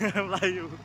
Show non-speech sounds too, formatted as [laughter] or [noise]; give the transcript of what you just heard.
[laughs] Melayu.